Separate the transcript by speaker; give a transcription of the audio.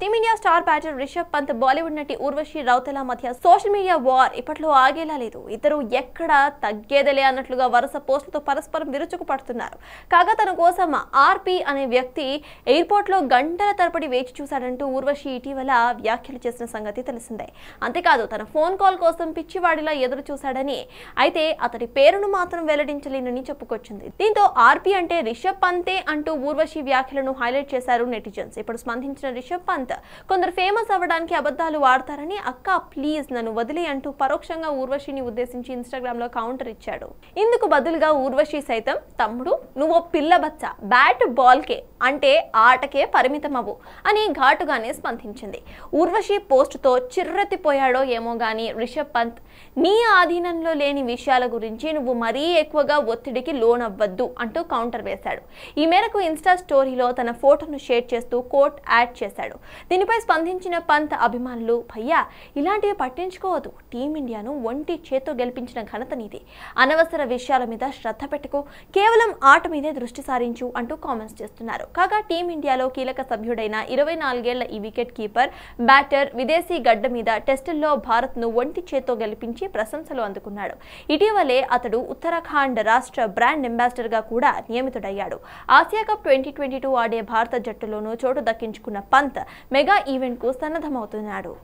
Speaker 1: Team India star batter Rishabh Pant Bollywood నటి ఊర్వశి రౌతెల మధ్య social media war ఇప్పట్లో ఆగేలా లేదు. ఇద్దరు ఎక్కడ తగ్గేదలే అన్నట్లుగా వరుస పోస్టులతో పరస్పరం విరుచుకు పడుతున్నారు. కాగా తన కోసం ఆర్పి అనే వ్యక్తి ఎయిర్పోర్ట్లో గంటల తరబడి వేచి చూశాడంటూ ఊర్వశి ఇటీవల వ్యాఖ్యలు చేసిన సంగతి తెలిసిందే. అంతేకాదు తన ఫోన్ కాల్ కోసం పిచ్చివాడిలా ఎదురు చూశాడని అయితే అతడి పేరును మాత్రం వెల్లడించలేనని చెప్పుకొచ్చింది. దీంతో ఆర్పి అంటే రిషబ్ పంతే అంటూ ఊర్వశి వ్యాఖ్యలను హైలైట్ చేశారు నెటిజన్స్. ఇప్పుడు స్పందించిన రిషబ్ పంత్ కొందరు ఫేమస్ అవ్వడానికి అబద్ధాలు వాడతారని అక్క ప్లీజ్ నన్ను వదిలే అంటూ పరోక్షంగా ఊర్వశిని ఉద్దేశించి ఇన్స్టాగ్రామ్లో కౌంటర్ ఇచ్చాడు. ఇందుకు బదులుగా ఊర్వశి సైతం తమ్ముడు నువ్వు పిల్ల బచ్చ బ్యాట్ బాల్ కే అంటే ఆటకే పరిమితమవు అని ఘాటుగానే స్పందించింది. ఊర్వశి పోస్టుతో చిర్రెత్తిపోయాడో ఏమో గాని రిషబ్ పంత్ నీ ఆధీనంలో లేని విషయాల గురించి నువ్వు మరీ ఎక్కువగా ఒత్తిడికి లోనవ్వద్దు అంటూ కౌంటర్ వేశాడు. ఈ మేరకు ఇన్స్టా స్టోరీలో తన ఫోటోను షేర్ చేస్తూ కోట్ యాడ్ చేశాడు. దీనిపై స్పందించిన పంత్ అభిమానులు భయ్యా ఇలాంటివి పట్టించుకోవద్దు. టీమిండియాను ఒంటి చేత్తో గెలిపించిన ఘనత నీది. అనవసర విషయాల మీద శ్రద్ధ పెట్టుకో. కేవలం ఆట మీదే దృష్టి సారించు అంటూ కామెంట్స్ చేస్తున్నారు. కాగా టీమిండియాలో కీలక సభ్యుడైన ఇరవై నాలుగేళ్ళ ఈ వికెట్ కీపర్ బ్యాటర్ విదేశీ గడ్డ మీద టెస్టుల్లో భారత్ను ఒంటి చేత్తో గెలిపించి ప్రశంసలు అందుకున్నాడు. ఇటీవలే అతడు ఉత్తరాఖండ్ రాష్ట్ర బ్రాండ్ అంబాసిడర్గా కూడా నియమితుడయ్యాడు. Asia cup twenty twenty two ఆడే భారత జట్టులోనూ చోటు దక్కించుకున్న పంత్ మెగా ఈవెంట్కు సన్నద్ధమవుతున్నాడు.